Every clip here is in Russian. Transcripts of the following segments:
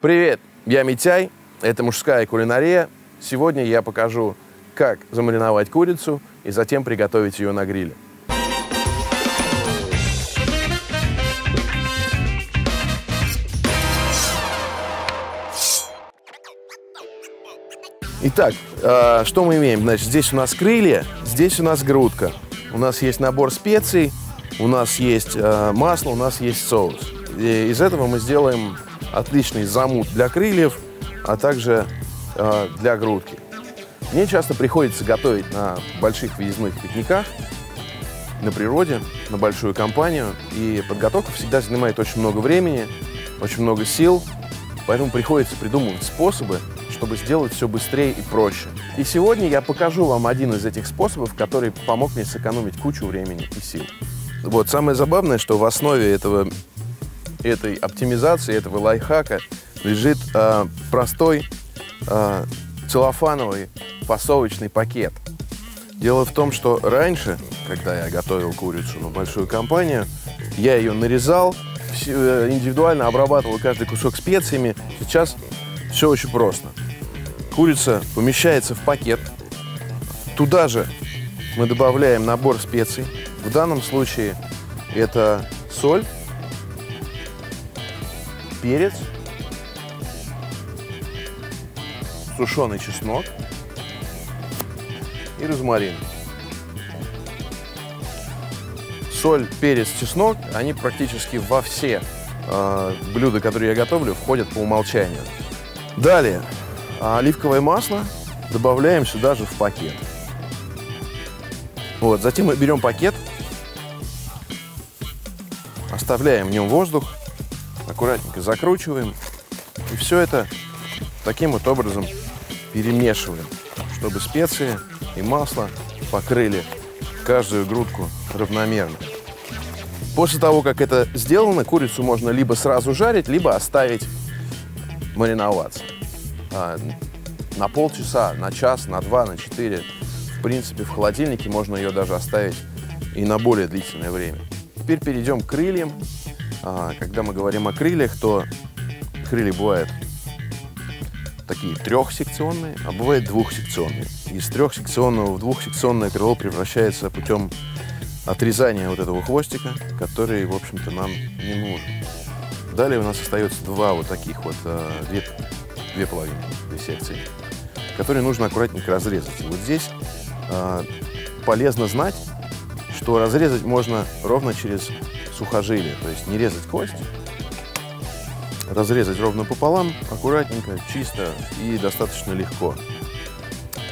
Привет, я Митяй, это «Мужская кулинария». Сегодня я покажу, как замариновать курицу и затем приготовить ее на гриле. Итак, э, что мы имеем? Значит, здесь у нас крылья, здесь у нас грудка. У нас есть набор специй, у нас есть э, масло, у нас есть соус. И из этого мы сделаем отличный замут для крыльев, а также э, для грудки. Мне часто приходится готовить на больших въездных пикниках, на природе, на большую компанию. И подготовка всегда занимает очень много времени, очень много сил. Поэтому приходится придумывать способы, чтобы сделать все быстрее и проще. И сегодня я покажу вам один из этих способов, который помог мне сэкономить кучу времени и сил. Вот самое забавное, что в основе этого, этой оптимизации, этого лайфхака лежит э, простой э, целлофановый фасовочный пакет. Дело в том, что раньше, когда я готовил курицу на большую компанию, я ее нарезал, э, индивидуально обрабатывал каждый кусок специями. Сейчас все очень просто. Курица помещается в пакет. Туда же мы добавляем набор специй. В данном случае это соль, перец, сушеный чеснок и розмарин. Соль, перец, чеснок, они практически во все э, блюда, которые я готовлю, входят по умолчанию. Далее, оливковое масло добавляем сюда же в пакет. Вот, затем мы берем пакет, оставляем в нем воздух, аккуратненько закручиваем. И все это таким вот образом перемешиваем, чтобы специи и масло покрыли каждую грудку равномерно. После того, как это сделано, курицу можно либо сразу жарить, либо оставить мариноваться. А, на полчаса, на час, на два, на четыре. В принципе, в холодильнике можно ее даже оставить и на более длительное время. Теперь перейдем к крыльям. А, когда мы говорим о крыльях, то крылья бывают такие трехсекционные, а бывает двухсекционные. Из трехсекционного в двухсекционное крыло превращается путем отрезания вот этого хвостика, который, в общем-то, нам не нужен. Далее у нас остается два вот таких вот, а, две, две половинки, две секции, которые нужно аккуратненько разрезать. И вот здесь э, полезно знать, что разрезать можно ровно через сухожилие, то есть не резать кость, разрезать ровно пополам, аккуратненько, чисто и достаточно легко.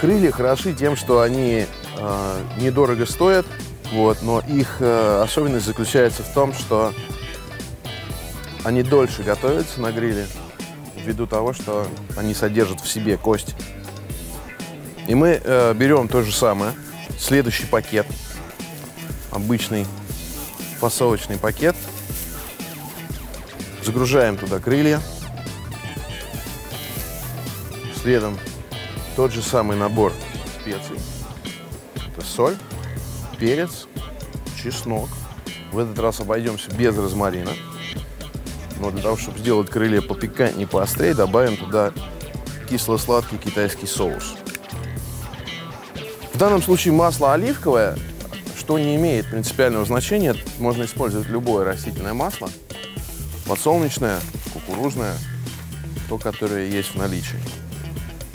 Крылья хороши тем, что они э, недорого стоят, вот, но их э, особенность заключается в том, что они дольше готовятся на гриле, ввиду того, что они содержат в себе кость. И мы э, берем то же самое, следующий пакет, обычный фасовочный пакет, загружаем туда крылья, следом тот же самый набор специй. Это соль, перец, чеснок. В этот раз обойдемся без розмарина. Но для того, чтобы сделать крылья попикантнее, поострее, добавим туда кисло-сладкий китайский соус. В данном случае масло оливковое, что не имеет принципиального значения. Можно использовать любое растительное масло. Подсолнечное, кукурузное, то, которое есть в наличии.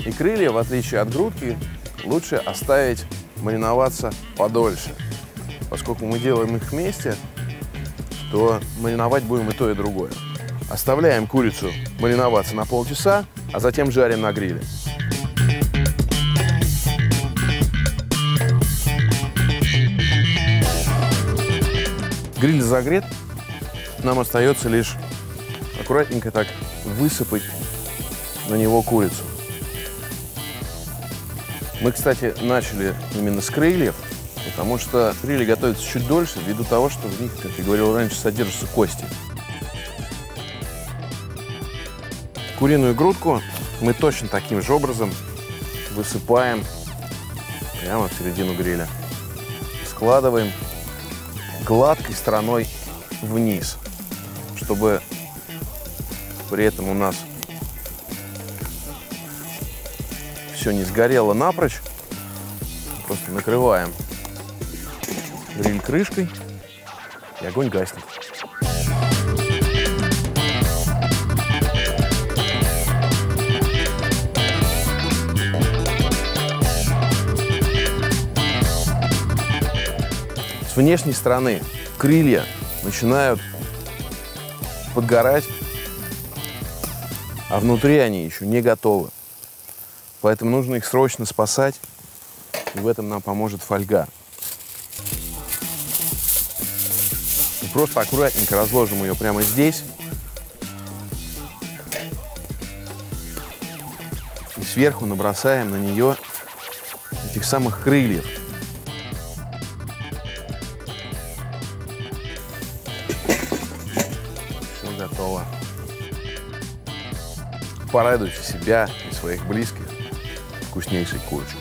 И крылья, в отличие от грудки, лучше оставить мариноваться подольше. Поскольку мы делаем их вместе, то мариновать будем и то, и другое. Оставляем курицу мариноваться на полчаса, а затем жарим на гриле. Гриль загрет. Нам остается лишь аккуратненько так высыпать на него курицу. Мы, кстати, начали именно с крыльев, потому что крылья готовятся чуть дольше, ввиду того, что в них, как я говорил раньше, содержатся кости. Куриную грудку мы точно таким же образом высыпаем прямо в середину гриля. Складываем гладкой стороной вниз, чтобы при этом у нас все не сгорело напрочь. Просто накрываем гриль крышкой, и огонь гаснет. Внешней стороны крылья начинают подгорать, а внутри они еще не готовы. Поэтому нужно их срочно спасать, и в этом нам поможет фольга. Мы просто аккуратненько разложим ее прямо здесь. И сверху набросаем на нее этих самых крыльев. Порадуйте себя и своих близких вкуснейшей курочкой.